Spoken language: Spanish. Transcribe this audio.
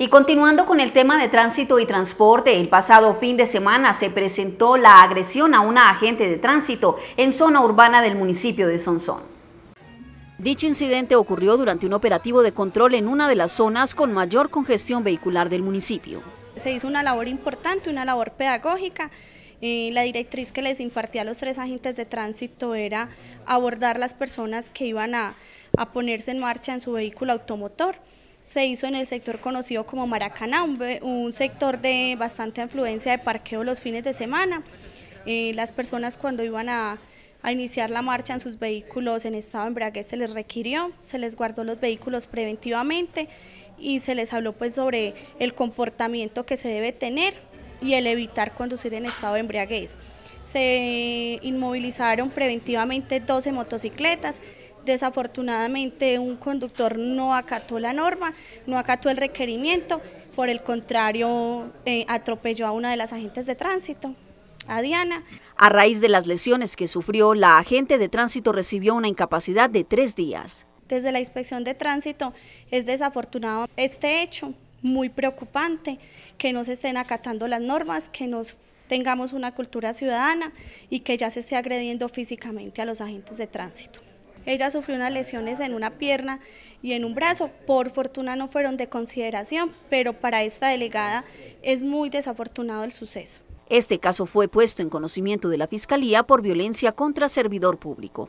Y continuando con el tema de tránsito y transporte, el pasado fin de semana se presentó la agresión a una agente de tránsito en zona urbana del municipio de Sonsón. Dicho incidente ocurrió durante un operativo de control en una de las zonas con mayor congestión vehicular del municipio. Se hizo una labor importante, una labor pedagógica. Eh, la directriz que les impartía a los tres agentes de tránsito era abordar las personas que iban a, a ponerse en marcha en su vehículo automotor se hizo en el sector conocido como Maracaná, un, sector de bastante influencia de parqueo los fines de semana. Eh, las personas cuando iban a, iniciar la marcha en sus vehículos en estado de embriaguez se les requirió, se les guardó los vehículos preventivamente y se les habló pues sobre el comportamiento que se debe tener y el evitar conducir en estado de embriaguez. Se inmovilizaron preventivamente 12 motocicletas, Desafortunadamente un conductor no acató la norma, no acató el requerimiento, por el contrario eh, atropelló a una de las agentes de tránsito, a Diana. A raíz de las lesiones que sufrió, la agente de tránsito recibió una incapacidad de tres días. Desde la inspección de tránsito es desafortunado este hecho, muy preocupante, que no se estén acatando las normas, que nos tengamos una cultura ciudadana y que ya se esté agrediendo físicamente a los agentes de tránsito. Ella sufrió unas lesiones en una pierna y en un brazo, por fortuna no fueron de consideración, pero para esta delegada es muy desafortunado el suceso. Este caso fue puesto en conocimiento de la Fiscalía por violencia contra servidor público.